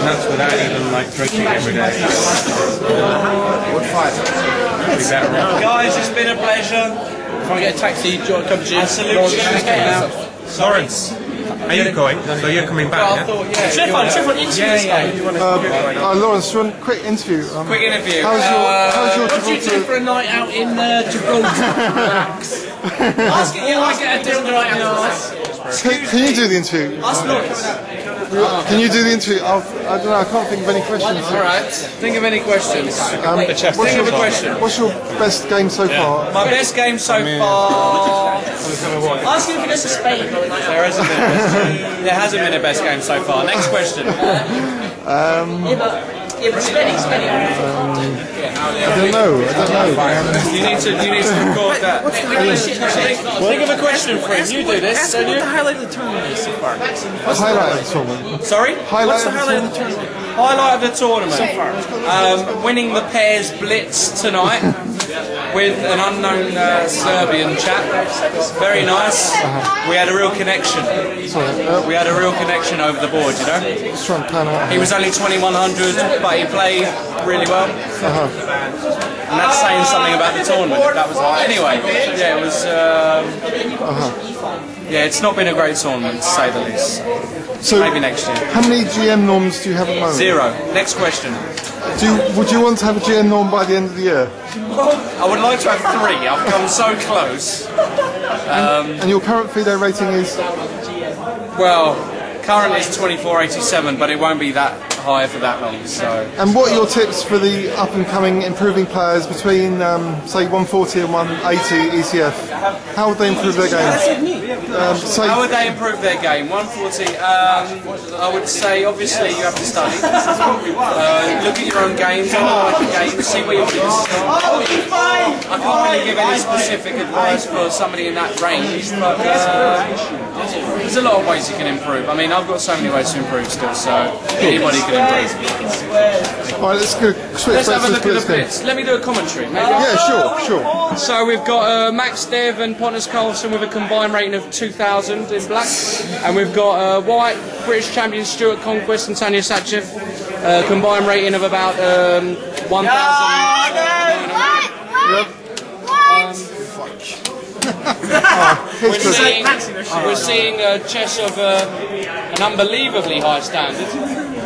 a half on stream. Very nice. And that's without even like drinking every day. What fight? Be better off. Guys, it's been a pleasure. If I get a taxi, do you want to come to you? I salute you. Lawrence, are you going? So you're coming back, I yeah? thought, yeah. Stefan, Stefan, interview Yeah, this guy. yeah. Uh, Lawrence, do you want a quick interview? Um, Quick interview. How's your, Uh, how's your What do you do for a night out in uh, Gibraltar? Relax. Ask it, yeah, I get a deal tonight out. Can, can you do the interview? Ask Lawrence. Can you do the interview? I'll, I don't know. I can't think of any questions. All right. Think of any questions. Um, Think what's, of a your, question. what's your best game so far? My best game so far. Ask him if he goes to Spain. There hasn't been. A best, there hasn't been a best game so far. Next question. Yeah, but, yeah, but Spenny, Spenny. I don't know. I don't know. You need to. You need to record that. Think of a question for him. You do this, don't you? highlight of the tournament so far? Highlight of the tournament. Sorry. Highlight of the highlight of the tournament? Highlight of the tournament. so Um, winning the pairs blitz tonight with an unknown uh, Serbian chap. Very nice. We had a real connection. We had a real connection over the board, you know. just trying to plan out. He was only 2100, but he played really well. And that's saying something about the tournament. That was anyway. Yeah, it was. Um, Yeah, it's not been a great tournament, to say the least. So, Maybe next year. how many GM norms do you have at the moment? Zero. Next question. Do you, would you want to have a GM norm by the end of the year? I would like to have three. I've come so close. And your current FIDE rating is Well, current is 2487, but it won't be that high for that long. So And what are your tips for the up and coming improving players between, um, say, 140 and 180 ECF? How would they improve their game? Um, say, how would they improve their game? 140. Um, I would say obviously you have to study. Uh, look at your own games, analyse your games, see where you're. I can't really give any specific advice for somebody in that range, but uh, there's a lot of ways you can improve. I mean, I've got so many ways to improve still, so anybody can improve. all right, let's go. Switch Let's have a look at the split bits. Let me do a commentary. Maybe Yeah, sure, sure. So we've got uh, Max Dev and Pontus Carlsson with a combined rating of 2,000 in black, and we've got uh, White British champion Stuart Conquest and Tanya Sachdev, uh, combined rating of about um, 1,000. What? What? What? We're seeing, we're seeing uh, chess of uh, an unbelievably high standard.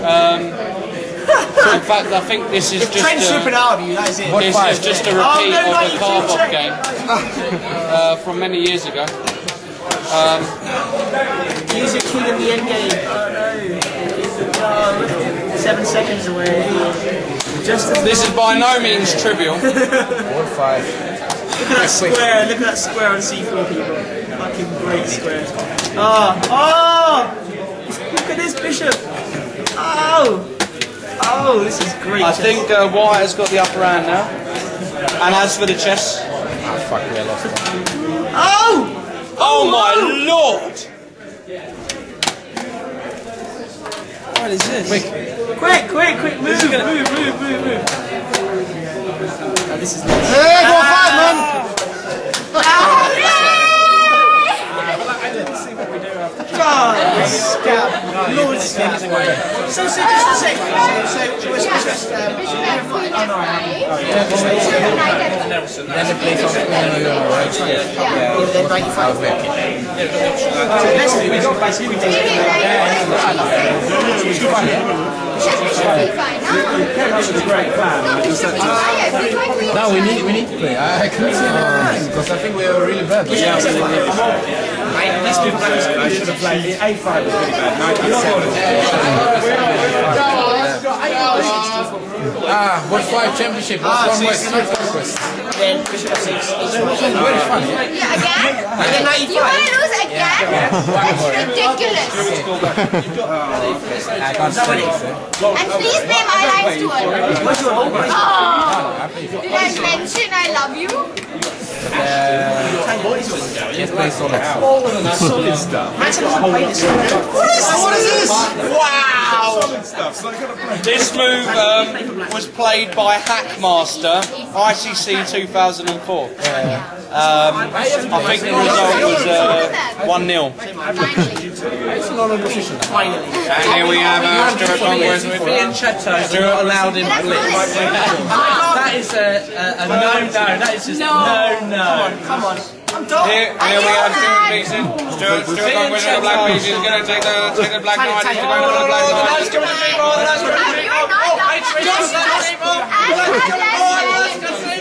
Um, in fact, I think this is just Trent a, slipping out you, that is it. this is just a repeat Oh, no, of no, a Karpov game uh, from many years ago. Use your king in the end game. Oh no. Seven seconds away. Just This is by no means trivial. Look at that square, look at that square on C4 people. Fucking great square. Oh, ah, oh! Ah! Look at this bishop! Oh! Oh, this is great. I chess. think uh, White has got the upper hand now. And as for the chess, Oh! fuck me, I lost oh Oh my lord! What is this? Quick, quick, quick, move, move, move, move, move. This is nice. Hey, go fight, man! Ah! God, Lord, so, so just a sec. So, so, what's this? Then 95. So basically, we No, we need we need to play. I, see oh, because I think we are really bad. Yeah, I should have played. The A5 was really bad. Ah, what five championship? What's wrong with Swift Conquest? then Bishop F6. Very fun. yeah? Again? then You want to lose again? That's ridiculous. I can't say. And please pay my rights to her. Oh, did I mention I love you? Just play solid. Solid stuff. Max doesn't play this stuff. What is this? Wow! This move um, was played by Hackmaster, ICC 2004. Um, I think the result was uh, 1 0. Finally. And here we have uh, Stuart Conquest with fianchetto is not allowed in blitz. That is a, a, a no, no. That is just no, no. Come on. come on. I'm done. Here, here we have Stuart Beeson. Stuart, Stuart Conquest with the black piece. He's going to take the, take the black knight. He's going to the black knight. Let's go with the people. Let's go with the people. Oh, hey, Trish, let's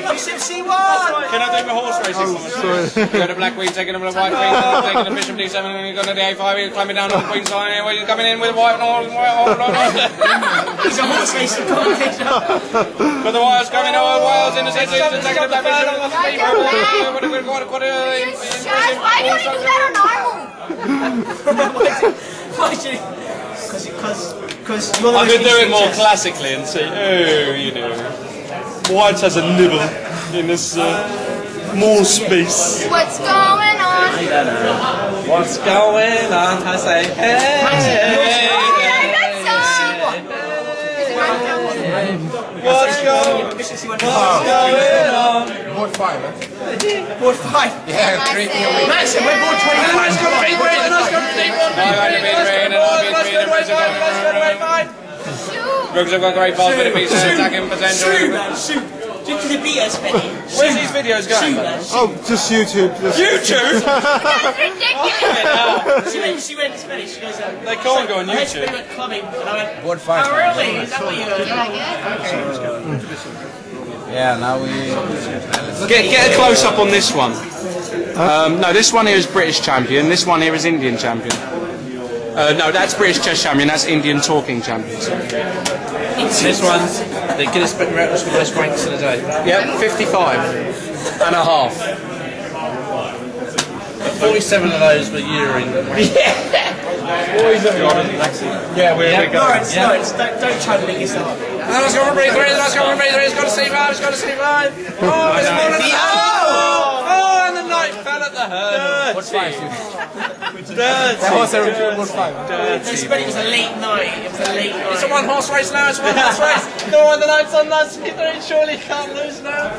go C1. Can I do my horse racing? Oh, Sorry. Go to Black Queen, taking him to the White Queen, taking the Bishop D7, and he's going to the A5, he's climbing down to the Queen's side, and he's coming in with the White horse, White horse, White horse. He's a horse racing commentator. But the Wires coming over, Wires in the city, taking the Black Bishop, what a good, what a, what a, why do you do that on normal? Why do you? Because, because, because you're I most could do it more classically and say, oh, you know, White has a nibble in this uh, more space. What's going on? What's going on? I say, Oh, hey. that song. Is it my film? What's going, Mission C1. what's going on? Board five, man. Board five. Yeah, I three. say- Max, we're board 25. Let's go, big win. Let's go, big one. I've only been rain and I've been Let's go, rain way five. Let's go, way five. Shoot. Brooks have got great balls with a piece of attacking Shoot, potential. man, shoot. Did you beat us, Benny? Where's these videos going? Oh, just YouTube. Just YouTube? That's ridiculous. She went, she went to Spanish. She goes, um, They can't go on I went to YouTube. Spanish, went clubbing, and I went, Board five. oh really? Is that what you You like it? Yeah, now we. Get, get a close up on this one. Um, no, this one here is British champion. This one here is Indian champion. Uh, no, that's British chess champion. That's Indian talking champion. This one's the Guinness Book Records for most ranks in a day. Yep, 55 and a half. 47 of those were urine. Yeah, we're, Yeah. no, it's don't, don't try to make yourself. Let's go for three, let's go for three, it's got to see five, it's got to see five. Oh, it's more than oh, oh, and the knight fell at the hurdle. Board five. Dirty. was a board five. This Benny was a late night. It was a late night. It's a one horse race now, it's a one horse race. No one, the knight's on that speed, they surely can't lose now.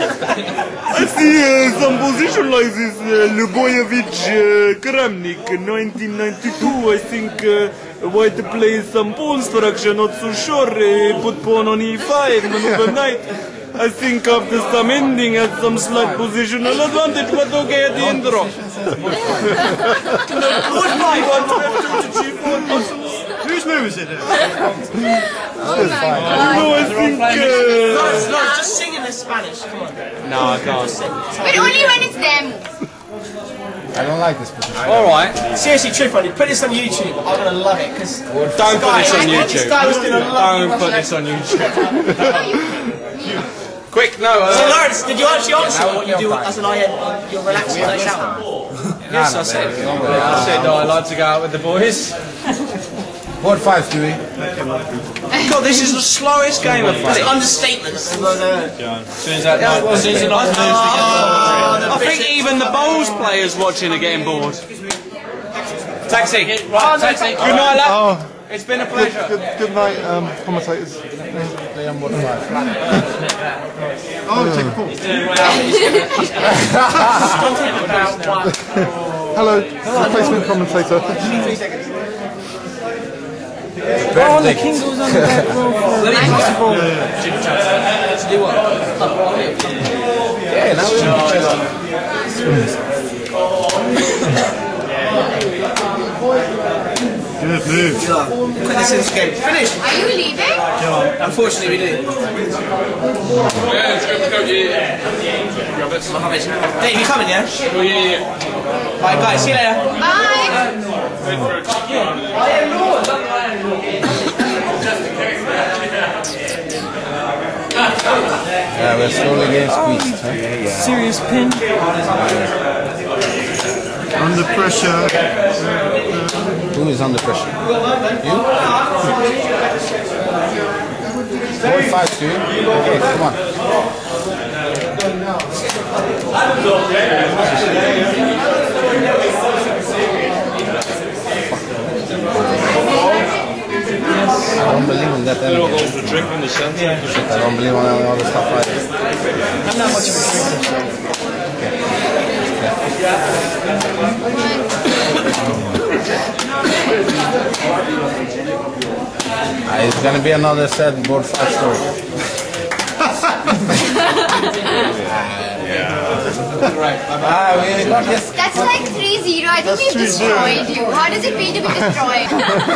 I see uh, some position like this, uh, Ljubojevic uh, Kramnik, 1992. I think uh, White plays some pawn structure, not so sure. Uh, put pawn on e5, maneuver knight. I think after some ending has some slight positional advantage, but okay at the end draw. Whose move is it? Oh my god. No, I think. Uh, Lawrence, Lawrence, just sing in Spanish. Come on. No, I can't. But only when it's them. I don't like this position. All right, Seriously, truth, buddy, put this on YouTube. I'm gonna love it because don't put this on YouTube. guy was gonna love Don't put this on YouTube. Quick, no. So, Uh, Lawrence, did you actually answer what you do as an IM? You're relaxing night out. yes, I said. I said no, I like to go out with the boys. Board five, Stewie. God, this is the slowest game of It's fate. understatements. Yeah, well, since you're not I think even the bowls players watching are getting bored. Taxi. Right, taxi. Good night, lad. Oh, It's been a good, pleasure. good, good night, um, commentators. Play on board five. Oh, take a call. Hello, replacement commentator. Oh, the king goes on the back row. For Yeah, now we're move. Put this in this game. Finish. Are you leaving? Unfortunately, we did. Yeah, let's go, let's go. Yeah, Mohammed. Dave, you coming, yeah? Oh, yeah. yeah, yeah. Alright, guys, see you later. Bye. Yeah, we're slowly getting squeezed. Huh? Serious pin under pressure. Who is under pressure? You? Four, five, two. Okay, come on. I don't believe in that energy. I don't believe in all the stuff like that. I'm not much of a drinker. Uh, it's gonna be another sad board fight story. We got this. That's like 3-0. I think we've destroyed you. How does it feel to be destroyed?